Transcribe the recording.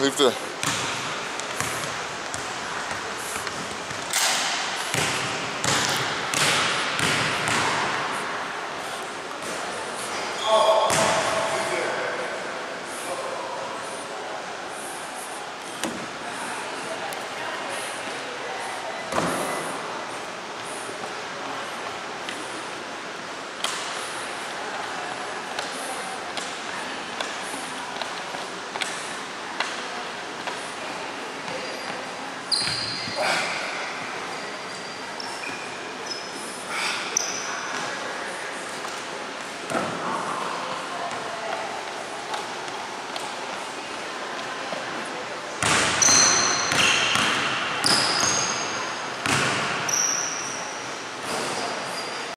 Leave the